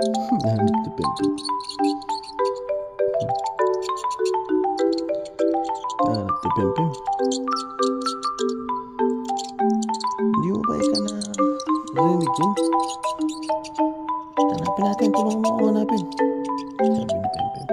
and the Pimpin. and the Pimpin. karena mo ba ika na rinig yun? Hanapin natin. Tulungan mo hanapin. Sabi ni Pimpin.